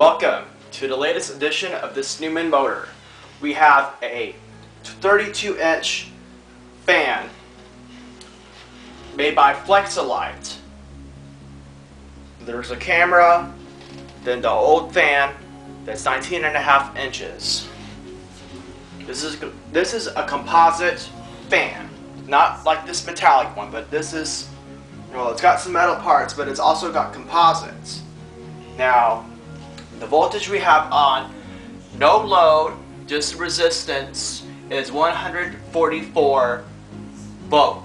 Welcome to the latest edition of this Newman motor. We have a 32 inch fan made by Flexolite. There's a camera, then the old fan that's 19 and a half inches. This is this is a composite fan, not like this metallic one, but this is well, it's got some metal parts, but it's also got composites. Now, the voltage we have on no load, just resistance, is 144 volt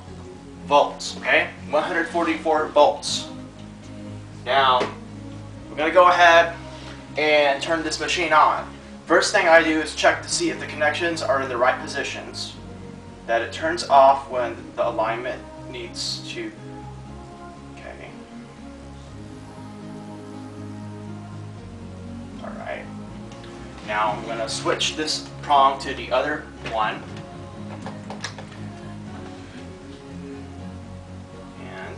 volts. Okay, 144 volts. Now, we're gonna go ahead and turn this machine on. First thing I do is check to see if the connections are in the right positions. That it turns off when the alignment needs to Now I'm going to switch this prong to the other one. And.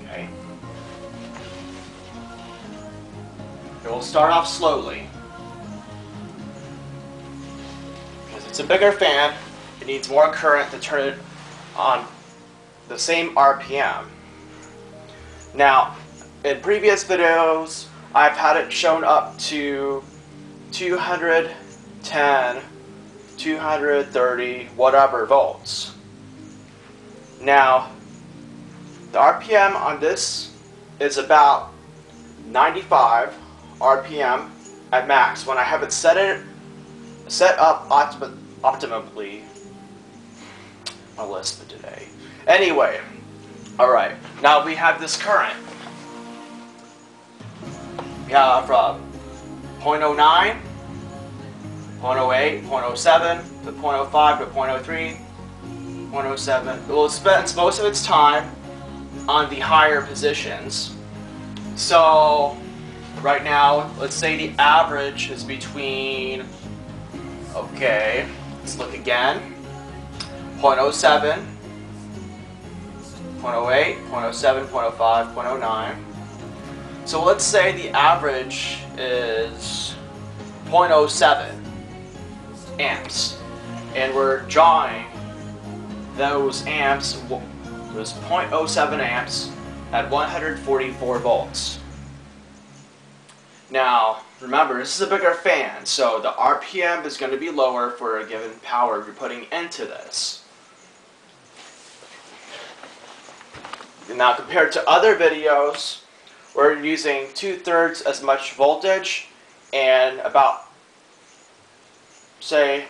Okay. It will start off slowly. Because it's a bigger fan, it needs more current to turn it on the same RPM. Now, in previous videos, I've had it shown up to 210, 230, whatever volts. Now, the RPM on this is about 95 RPM at max. When I have it set it set up optim optimally. My list for today. Anyway, all right. Now we have this current. We have from 0.09, 0.08, 0.07 to 0.05 to 0.03, 0.07. Well, it spends most of its time on the higher positions. So right now, let's say the average is between Okay, let's look again. 0.07, 0.08, 0.07, 0.05, 0.09. So let's say the average is 0.07 amps. And we're drawing those amps, those 0.07 amps at 144 volts. Now, remember, this is a bigger fan, so the RPM is going to be lower for a given power you're putting into this. Now, compared to other videos, we're using two-thirds as much voltage and about, say,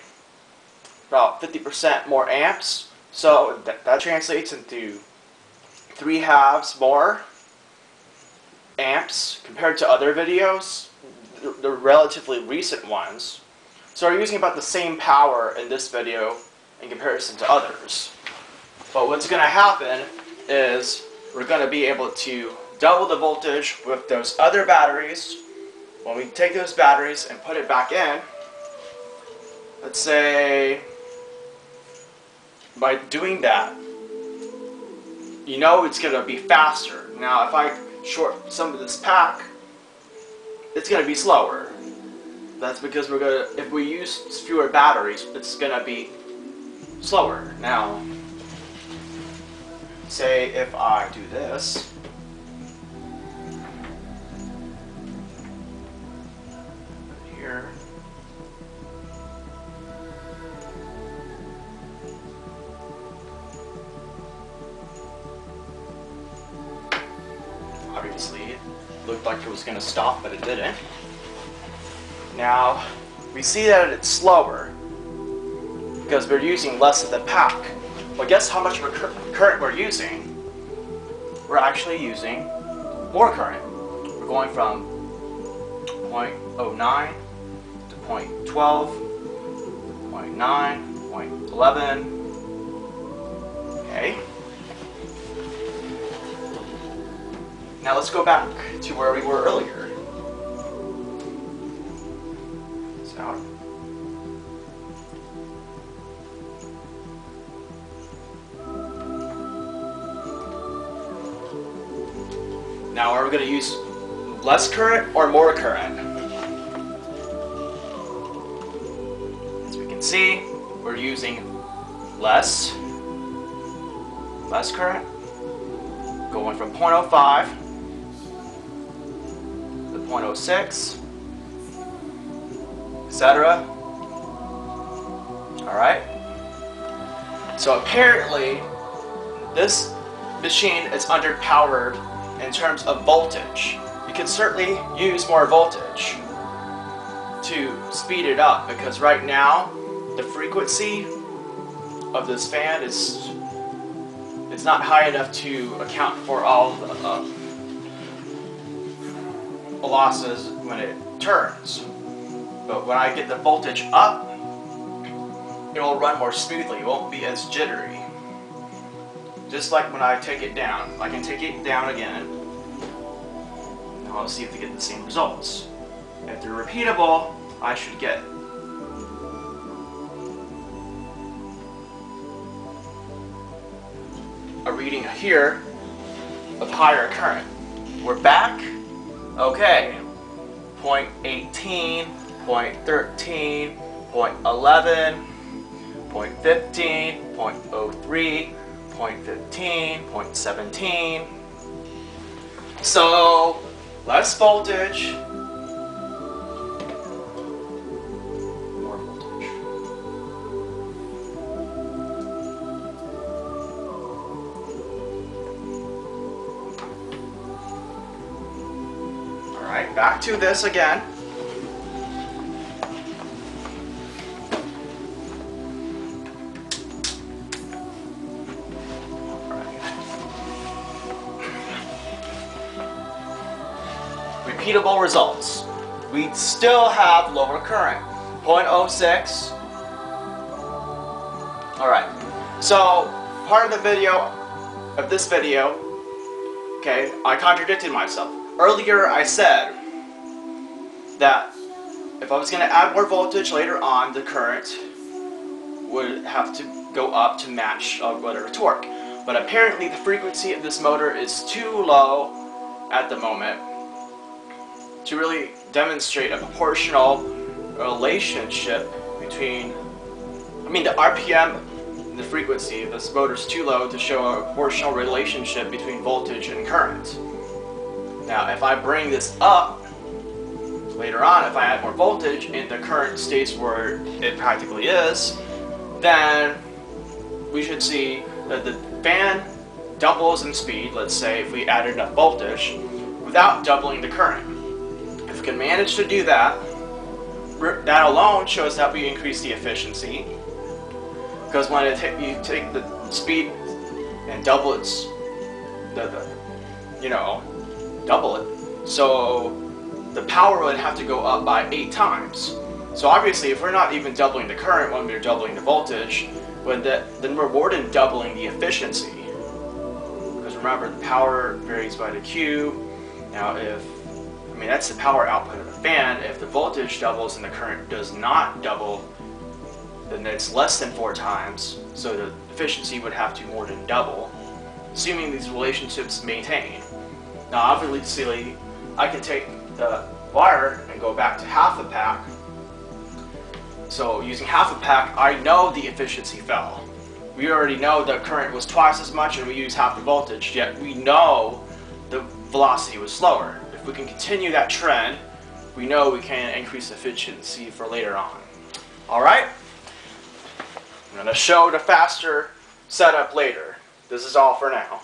about 50% more amps. So that, that translates into three halves more amps compared to other videos, the, the relatively recent ones. So we're using about the same power in this video in comparison to others. But what's going to happen is we're going to be able to double the voltage with those other batteries. When we take those batteries and put it back in, let's say by doing that, you know it's going to be faster. Now if I short some of this pack, it's going to be slower. That's because we're going to, if we use fewer batteries, it's going to be slower. Now, say if I do this, here, obviously it looked like it was going to stop, but it didn't. Now, we see that it's slower because we're using less of the pack. Well, guess how much current we're using? We're actually using more current. We're going from 0.09 to 0.12, 0.9, 0.11. Okay. Now let's go back to where we were earlier. So, Now are we going to use less current or more current? As we can see, we're using less, less current, going from 0.05 to 0.06, etc. All right. So apparently, this machine is underpowered in terms of voltage. You can certainly use more voltage to speed it up because right now the frequency of this fan is it's not high enough to account for all the uh, losses when it turns. But when I get the voltage up, it will run more smoothly. It won't be as jittery. Just like when I take it down. I can take it down again. Now I'll see if they get the same results. If they're repeatable, I should get a reading here of higher current. We're back. Okay. 0.18, 0.13, 0.11, 0.15, 0.03, 0.15, 0.17. So, less voltage, more voltage. All right, back to this again. Repeatable results. We still have lower current, 0.06. Alright, so part of the video, of this video, okay, I contradicted myself. Earlier I said that if I was going to add more voltage later on, the current would have to go up to match uh, whatever torque. But apparently the frequency of this motor is too low at the moment to really demonstrate a proportional relationship between, I mean the RPM and the frequency, this motor's too low to show a proportional relationship between voltage and current. Now if I bring this up later on, if I add more voltage and the current stays where it practically is, then we should see that the fan doubles in speed, let's say if we added enough voltage, without doubling the current. We can manage to do that, that alone shows that we increase the efficiency. Because when it you take the speed and double its, the, the, you know, double it. So the power would have to go up by eight times. So obviously, if we're not even doubling the current when we're doubling the voltage, the, then we're more than doubling the efficiency. Because remember, the power varies by the Q. Now, if mean, that's the power output of the fan. If the voltage doubles and the current does not double, then it's less than four times, so the efficiency would have to more than double, assuming these relationships maintain. Now, obviously, I can take the wire and go back to half a pack. So using half a pack, I know the efficiency fell. We already know the current was twice as much and we use half the voltage, yet we know the velocity was slower. If we can continue that trend, we know we can increase efficiency for later on. All right? I'm going to show the faster setup later. This is all for now.